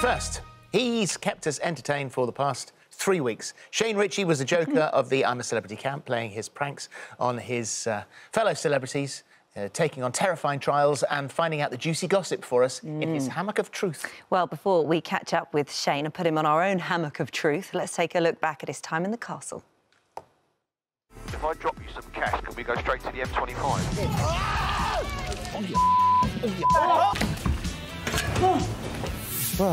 First, he's kept us entertained for the past three weeks. Shane Richie was the Joker of the I'm a Celebrity camp, playing his pranks on his uh, fellow celebrities. Uh, taking on terrifying trials and finding out the juicy gossip for us in his hammock of truth. Well, before we catch up with Shane and put him on our own hammock of truth, let's take a look back at his time in the castle. If I drop you some cash, can we go straight to the M25? Give me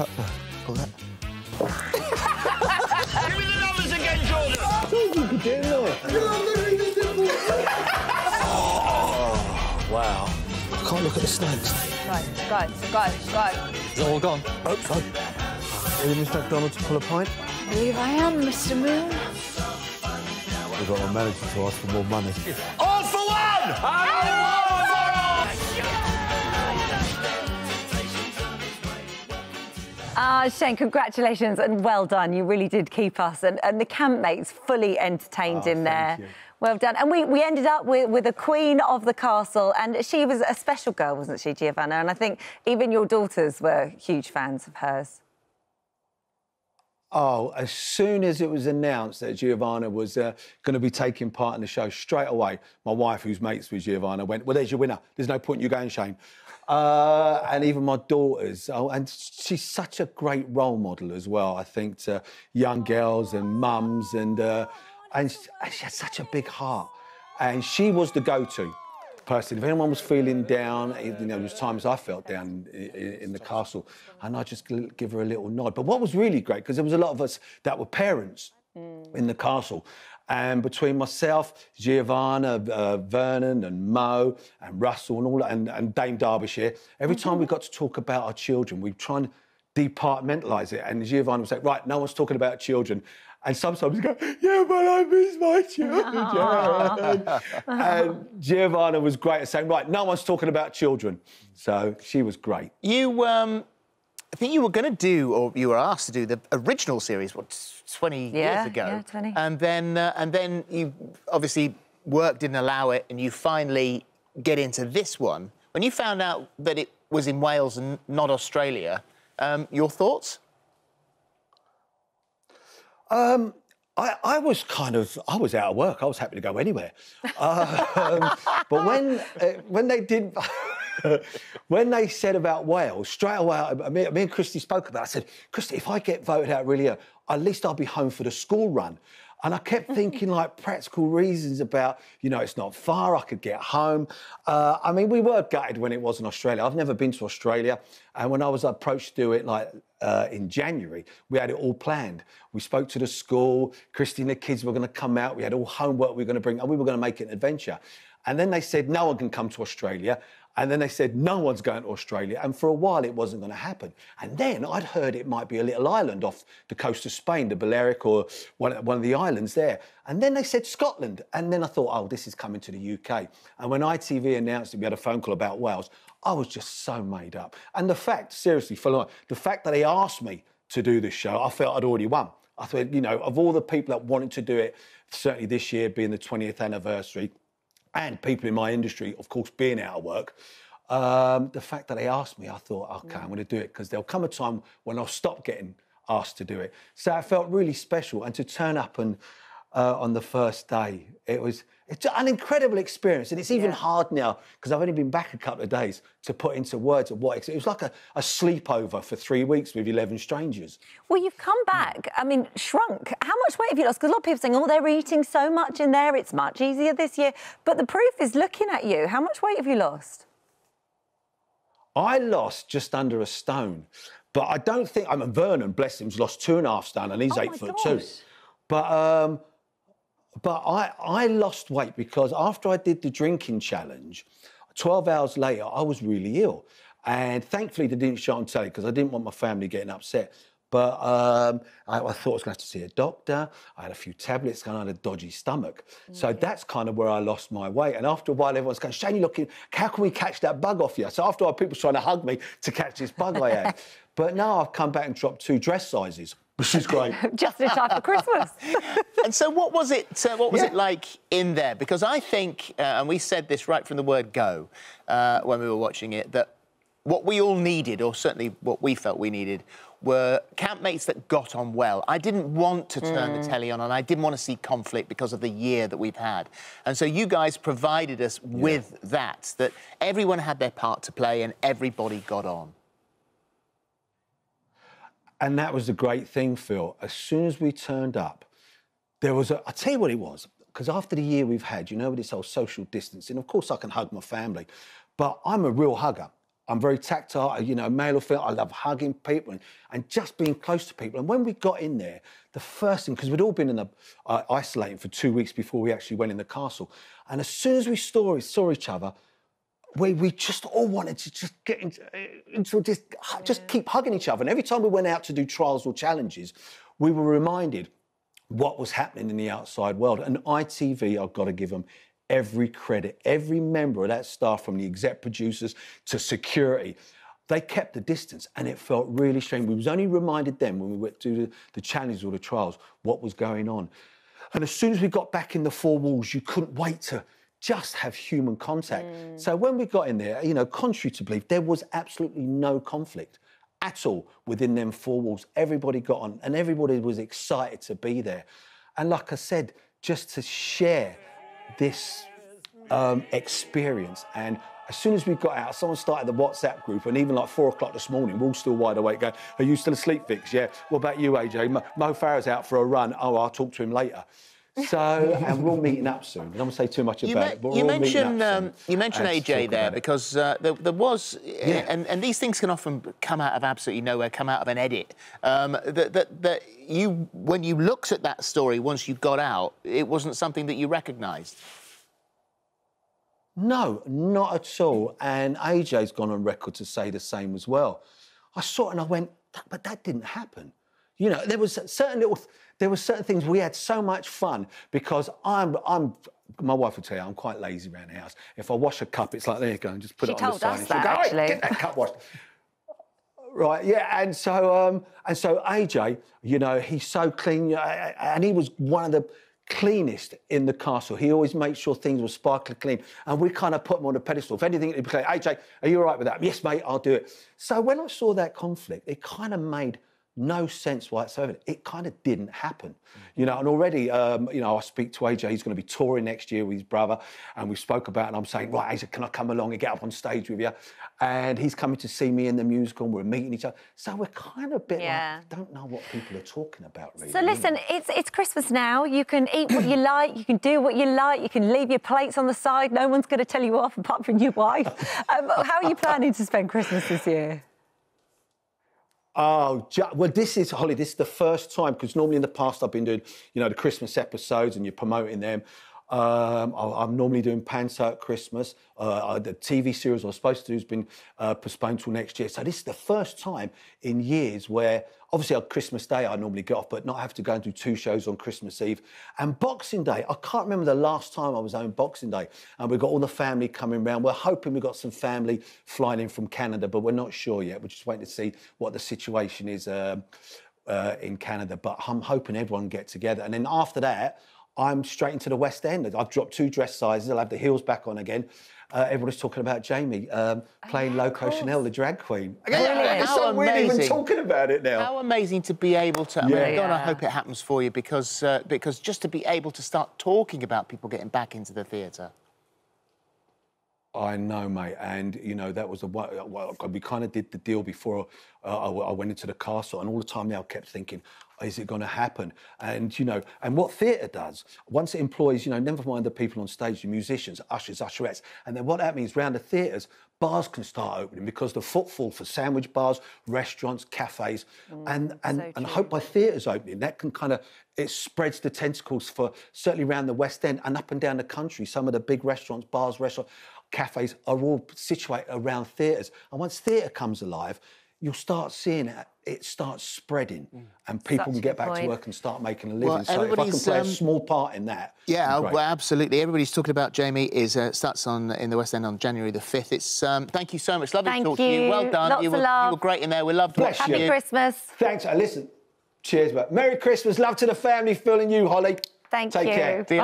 the numbers again, Jordan. Wow. I can't look at the snakes. Right, right, right, right. Is it all gone? Oh, Hope so. Are you Mr. McDonald to pull a pint? I believe I am, Mr. Moon. We've got my manager to ask for more money. All for one! Ah! Ah, Shane, congratulations and well done. You really did keep us and, and the campmates fully entertained Oh, in there. you. Well done. And we, we ended up with, with a queen of the castle, and she was a special girl, wasn't she, Giovanna? And I think even your daughters were huge fans of hers. Oh, as soon as it was announced that Giovanna was uh, going to be taking part in the show, straight away, my wife, who's mates with Giovanna, went, Well, there's your winner. There's no point in you going, Shane. Uh, and even my daughters. Oh, and she's such a great role model as well, I think, to young girls and mums. And, uh, and she, she had such a big heart. And she was the go to person. If anyone was feeling down, you know, there was times I felt down in, in the castle, and I just give her a little nod. But what was really great, because there was a lot of us that were parents in the castle, and between myself, Giovanna, uh, Vernon, and Mo, and Russell, and all that, and, and Dame Derbyshire, every time we got to talk about our children, we try and departmentalise it. And Giovanna was like, right, no one's talking about children. And sometimes we go, yeah, but I miss my children. and Giovanna was great at saying, right, no one's talking about children. So she was great. You, um, I think you were going to do, or you were asked to do, the original series, what, 20 Yeah, years ago? yeah, 20. And then, uh, and then you obviously work didn't allow it, and you finally get into this one. When you found out that it was in Wales and not Australia, um, your thoughts? Um, I, I was kind of, I was out of work. I was happy to go anywhere. Um, but when uh, when they did, when they said about Wales, straight away, me, me and Christie spoke about. it. I said, Christie, if I get voted out really, early, at least I'll be home for the school run. And I kept thinking like practical reasons about, you know, it's not far. I could get home. Uh, I mean, we were gutted when it was in Australia. I've never been to Australia, and when I was approached to do it, like uh, in January, we had it all planned. We spoke to the school. Christie and the kids were going to come out. We had all homework we were going to bring, and we were going to make it an adventure. And then they said no one can come to Australia. And then they said no one's going to Australia. And for a while, it wasn't going to happen. And then I'd heard it might be a little island off the coast of Spain, the Balearic or one, one of the islands there. And then they said Scotland. And then I thought, oh, this is coming to the UK. And when ITV announced that we had a phone call about Wales, I was just so made up. And the fact, seriously, for like, the fact that they asked me to do this show, I felt I'd already won. I thought, you know, of all the people that wanted to do it, certainly this year being the 20th anniversary, and people in my industry, of course, being out of work, um, the fact that they asked me, I thought, okay, I'm going to do it because there'll come a time when I'll stop getting asked to do it. So it felt really special, and to turn up and uh, on the first day, it was it's an incredible experience, and it's even Yeah. hard now because I've only been back a couple of days to put into words of what it was like a, a sleepover for three weeks with 11 strangers. Well, you've come back, I mean, shrunk. How much weight have you lost? Because a lot of people are saying, oh, they're eating so much in there, it's much easier this year. But the proof is looking at you. How much weight have you lost? I lost just under a stone, but I don't think. I mean, Vernon, bless him's lost two and a half stone, and he's Oh eight foot gosh. two. But um, but I I lost weight because after I did the drinking challenge, twelve hours later I was really ill, and thankfully they didn't show on telly because I didn't want my family getting upset. But um, I, I thought I was going to have to see a doctor. I had a few tablets, and I had a dodgy stomach. So that's kind of where I lost my weight. And after a while, everyone's going, Shane, you're looking, how can we catch that bug off you? So after a while, people trying to hug me to catch this bug I had. but now I've come back and dropped two dress sizes, which is great. Just in time for Christmas. And so, what was it? Uh, what was Yeah. it like in there? Because I think, uh, and we said this right from the word go uh, when we were watching it, that what we all needed, or certainly what we felt we needed, were campmates that got on well. I didn't want to turn the telly on and I didn't want to see conflict because of the year that we've had. And so you guys provided us with that, that everyone had their part to play and everybody got on. And that was the great thing, Phil. As soon as we turned up, there was a. I'll tell you what it was. Because after the year we've had, you know, with this whole social distancing, of course I can hug my family, but I'm a real hugger. I'm very tactile, you know, male or female. I love hugging people and, and just being close to people. And when we got in there, the first thing, because we'd all been in the uh, isolating for two weeks before we actually went in the castle, and as soon as we saw, saw each other, we, we just all wanted to just get into, uh, into just, just keep hugging each other. And every time we went out to do trials or challenges, we were reminded what was happening in the outside world. And ITV, I've got to give them every credit. Every member of that staff, from the exec producers to security, they kept the distance and it felt really strange. We was only reminded then when we went to the, the challenges or the trials what was going on. And as soon as we got back in the four walls, you couldn't wait to just have human contact. So when we got in there, you know, contrary to belief, there was absolutely no conflict at all within them four walls. Everybody got on and everybody was excited to be there. And like I said, just to share this um, experience. And as soon as we got out, someone started the WhatsApp group, and even like four o'clock this morning, we're all still wide awake going, Are you still asleep, Vix? Yeah. What about you, AJ? Mo, Mo Farah's out for a run. Oh, I'll talk to him later. So, and we're all meeting up soon. I don't want to say too much You, about it, but you we're all meeting mentioned um, you mentioned AJ there because uh, there, there was Yeah. and, and these things can often come out of absolutely nowhere, come out of an edit. Um, that, that that you when you looked at that story once you got out, it wasn't something that you recognised. No, not at all. And AJ's gone on record to say the same as well. I saw it and I went, but that didn't happen. You know, there was certain little, there were certain things we had so much fun because I'm, I'm, my wife will tell you I'm quite lazy around the house. If I wash a cup, it's like there you go, and just put She it on told the side. us and she'll that, go, "Oi, actually." get that cup washed. Right, yeah, and so um, and so AJ, you know, he's so clean, and he was one of the cleanest in the castle. He always made sure things were sparkling clean, and we kind of put him on a pedestal. If anything, he'd be like, AJ, are you all right with that? Yes, mate, I'll do it. So when I saw that conflict, it kind of made no sense whatsoever. It kind of didn't happen, you know. And already, um, you know, I speak to AJ. He's going to be touring next year with his brother, and we spoke about. it, And I'm saying, right, AJ, can I come along and get up on stage with you? And he's coming to see me in the musical. And we're meeting each other, so we're kind of a bit Yeah. like, don't know what people are talking about, really. So listen, it's it's Christmas now. You can eat what you like. You can do what you like. You can leave your plates on the side. No one's going to tell you off apart from your wife. Um, how are you planning to spend Christmas this year? Oh, well, this is Holly. This is the first time because normally in the past I've been doing, you know, the Christmas episodes and you're promoting them. Um, I- I'm normally doing Panto at Christmas. Uh, the TV series I was supposed to do has been uh, postponed till next year. So this is the first time in years where, obviously, on Christmas Day I normally get off, but not have to go and do two shows on Christmas Eve and Boxing Day. I can't remember the last time I was on Boxing Day, and we've got all the family coming round. We're hoping we've got some family flying in from Canada, but we're not sure yet. We're just waiting to see what the situation is. Um, uh, in Canada, but I'm hoping everyone get together. And then after that, I'm straight into the West End. I've dropped two dress sizes. I'll have the heels back on again. Uh, everybody's talking about Jamie um, playing Loco Chanelle, the drag queen. It's How so weird even amazing. talking about it now. How amazing to be able to. I mean, Yeah. God, I hope it happens for you because uh, because just to be able to start talking about people getting back into the theatre. I know, mate, and you know that was a wa- well, we kind of did the deal before uh, I, I went into the castle, and all the time now I kept thinking, is it going to happen? And you know, and what theatre does once it employs, you know, never mind the people on stage, the musicians, ushers, usherettes, and then what that means round the theatres, bars can start opening because the footfall for sandwich bars, restaurants, cafes, mm, and and so and hope by theatres opening that can kind of it spreads the tentacles for certainly around the West End and up and down the country. Some of the big restaurants, bars, restaurants, cafes are all situated around theatres. And once theatre comes alive, you'll start seeing it. It starts spreading, and people Such can get good back to work and start making a living. Well, so if I can everybody's, play um, a small part in that, Yeah, well, absolutely. Everybody's talking about Jamie. Is uh, starts on in the West End on January the fifth. It's um, thank you so much. Lovely Thank to talk to you. you. Well done. Lots you, of were, you were great in there. We loved Bless watching Happy. Christmas. Thanks. Uh, listen, cheers, but Merry Christmas, love to the family, Phil and you, Holly. Thank Take you. Take care. See